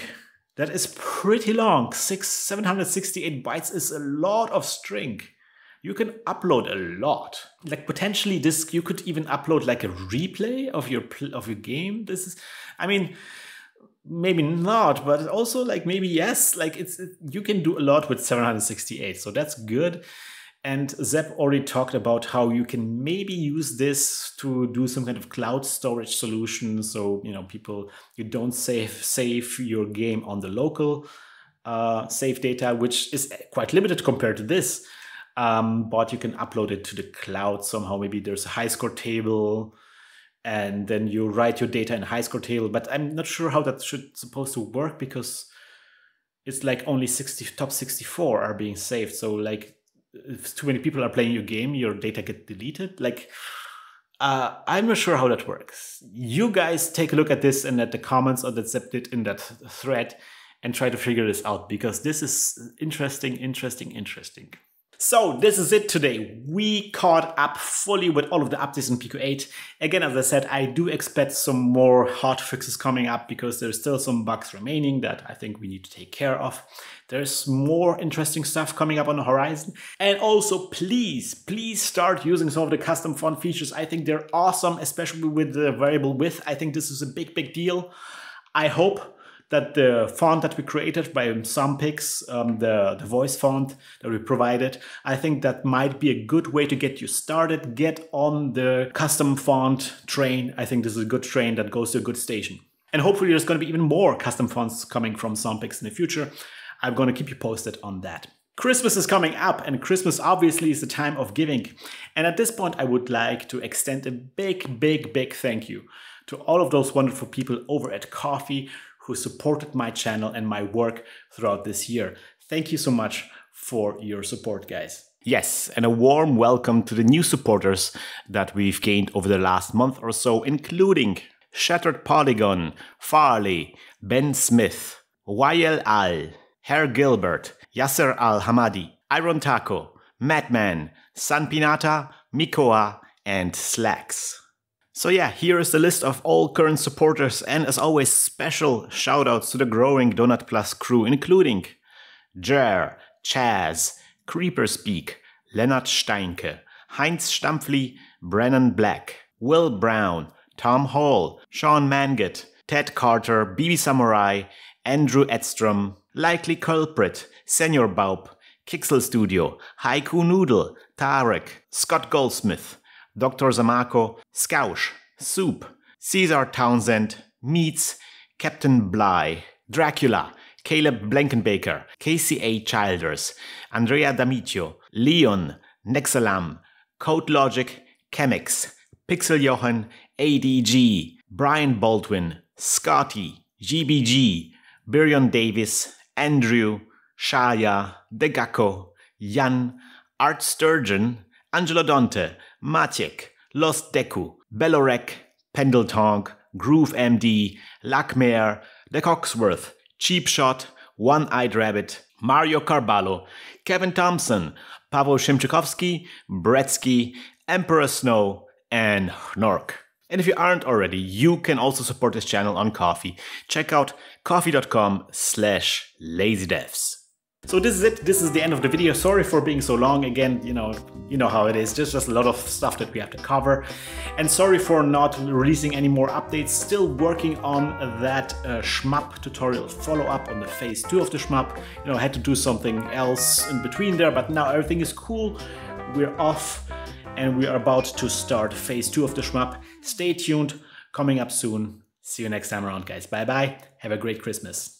S1: that is pretty long. Six, 768 bytes is a lot of string. You can upload a lot. Like potentially this, you could even upload like a replay of your of your game. This is, I mean, maybe not, but also like maybe yes. Like it's you can do a lot with 768, so that's good. And Zep already talked about how you can maybe use this to do some kind of cloud storage solution. So, you know, people, you don't save, save your game on the local uh, save data, which is quite limited compared to this. Um, but you can upload it to the cloud somehow. Maybe there's a high score table and then you write your data in high score table. But I'm not sure how that should supposed to work because it's like only 60 top 64 are being saved. So like if too many people are playing your game, your data get deleted. Like, uh, I'm not sure how that works. You guys take a look at this and at the comments or that Zep did in that thread and try to figure this out because this is interesting, interesting, interesting. So this is it today. We caught up fully with all of the updates in Pico 8. Again, as I said, I do expect some more hot fixes coming up because there's still some bugs remaining that I think we need to take care of. There's more interesting stuff coming up on the horizon. And also, please, please start using some of the custom font features. I think they're awesome, especially with the variable width. I think this is a big, big deal. I hope that the font that we created by Sompix, um, the, the voice font that we provided, I think that might be a good way to get you started, get on the custom font train. I think this is a good train that goes to a good station. And hopefully there's going to be even more custom fonts coming from Sompix in the future. I'm going to keep you posted on that. Christmas is coming up, and Christmas obviously is the time of giving. And at this point, I would like to extend a big, big, big thank you to all of those wonderful people over at Ko-fi who supported my channel and my work throughout this year. Thank you so much for your support, guys. Yes, and a warm welcome to the new supporters that we've gained over the last month or so, including Shattered Polygon, Farley, Ben Smith, YL Al, Herr Gilbert, Yasser Al Hamadi, Iron Taco, Madman, San Pinata, Mikoa, and Slacks. So yeah, here is the list of all current supporters and as always special shoutouts to the growing Donut Plus crew including Jer, Chaz, Creeper Speak, Leonard Steinke, Heinz Stampfli, Brennan Black, Will Brown, Tom Hall, Sean Manget, Ted Carter, BB Samurai, Andrew Edstrom, Likely Culprit, Senior Baub, Kixel Studio, Haiku Noodle, Tarek, Scott Goldsmith, Dr. Zamako, Scoush, Soup, Caesar Townsend, Meets, Captain Bly, Dracula, Caleb Blankenbaker, Casey A. Childers, Andrea D'Amicio, Leon, Nexalam, Code Logic, Chemix, Pixel Johan, ADG, Brian Baldwin, Scotty, GBG, Birion Davis, Andrew, Shaya, Degako, Jan, Art Sturgeon, Angelo Dante, Maciek, Lost Deku, Bellorek, Pendletonk, Groove MD, Lackmare, The Coxworth, Cheap Shot, One Eyed Rabbit, Mario Carballo, Kevin Thompson, Pavel Shimchikowski, Bretsky, Emperor Snow, and Hnork. And if you aren't already, you can also support this channel on Ko-fi. Check out ko-fi.com slash lazydevs. So this is it. This is the end of the video. Sorry for being so long. Again, you know, you know how it is. Just just a lot of stuff that we have to cover. And sorry for not releasing any more updates. Still working on that uh, shmup tutorial follow up on the phase two of the shmup. You know, I had to do something else in between there, but now everything is cool. We're off and we are about to start phase two of the shmup. Stay tuned. Coming up soon. See you next time around, guys. Bye bye. Have a great Christmas.